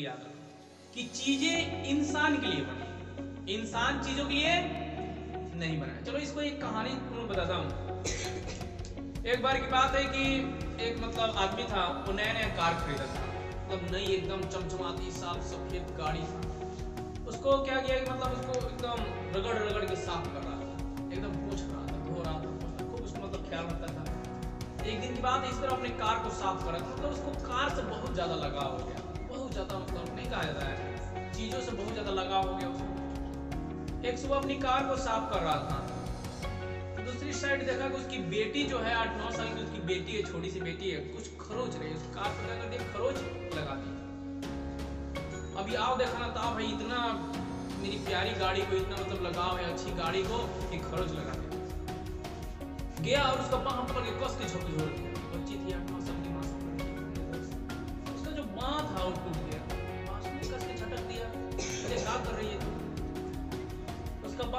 याद रखो कि चीज़ें इंसान के लिए बनी। इंसान चीज़ों के लिए नहीं बना चलो इसको एक कहानी बताता हूँ। एक बार की बात है कि एक मतलब आदमी था, वो नया नया कार खरीदा था। मतलब नई एकदम चमचमाती, साफ़ सफ़ेद गाड़ी था। उसको क्या किया कि मतलब उसको एकदम रगड़ रगड़ के साफ़ कर रहा था। एकदम पोछ रहा था धो रहा था खूब उसको मतलब ख्याल रखता था। एक दिन की बात इस तरह अपने कार को साफ़ करा था मतलब उसको कार से बहुत ज़्यादा लगाव हो गया। बहुत ज़्यादा मतलब नहीं कहा जाता है। चीज़ों से बहुत ज़्यादा लगाव हो गया एक सुबह अपनी कार को साफ़ कर रहा था। दूसरी साइड देखा कि उसकी बेटी जो है, आठ नौ साल की उसकी बेटी है, छोटी सी बेटी है, कुछ खरोच रही है। उस कार पर क्या कर खरोच लगा दी। अभी आओ देखा ना था भाई, इतना मेरी प्यारी गाड़ी को इतना मतलब लगाव है, अच्छी गाड़ी को कि खरोच लगा दिया गया और उसका बाह पकड़ के कस के झोंक दिया। बच्ची थी, आठ नौ साल।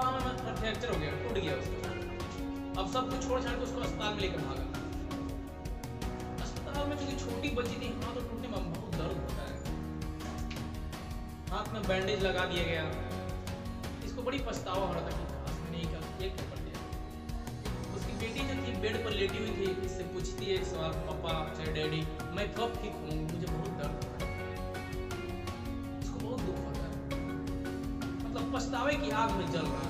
उसका फ्रैक्चर हो गया, टूट गया उसका। अब सब कुछ छोड़ छाड़ के उसको अस्पताल में लेकर भागा। अस्पताल में क्योंकि छोटी बच्ची थी, हाथ तो टूटने में बहुत दर्द होता है। हाथ में बैंडेज लगा दिया गया। इसको बड़ी पछतावा हो रहा था कि काश मैंने ये क्या कर दिया? उसकी बेटी जो थी बेड पर लेटी हुई थी, इससे पूछती है, सवाल, पापा चाहे डैडी, मैं कब ठीक हूँ? मुझे बहुत दर्द हो है। पछतावे की आग में जल रहा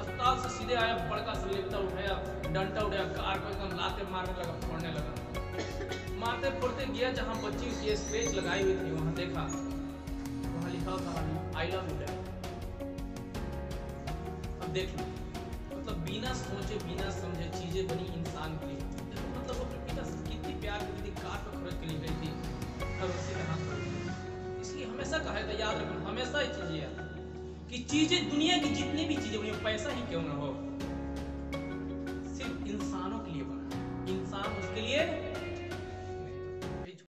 अस्पताल से सीधे आया बड़का सा लेपता उठाया, डंटा उठाया, कार को एकदम लाते मारने लगा, फोड़ने लगा। मारते फोड़ते गया जहाँ बच्ची उसकी स्क्रेच लगाई हुई थी, वहाँ देखा। वहाँ लिखा था आई लव यू डैड अब देख लो। मतलब बिना सोचे, बिना समझे चीज़ें बनी इंसान के लिए। मतलब अपने पिता से कितनी प्यार करती थी कार पर खर्च के लिए गई थी। और उसी का हाथ इसलिए हमेशा कहा था याद रखना, हमेशा ये चीज़ें याद कि चीज़ें दुनिया की जितनी भी चीज़ें बनी पैसा ही क्यों ना हो? सिर्फ़ इंसानों के लिए बना इंसान उसके लिए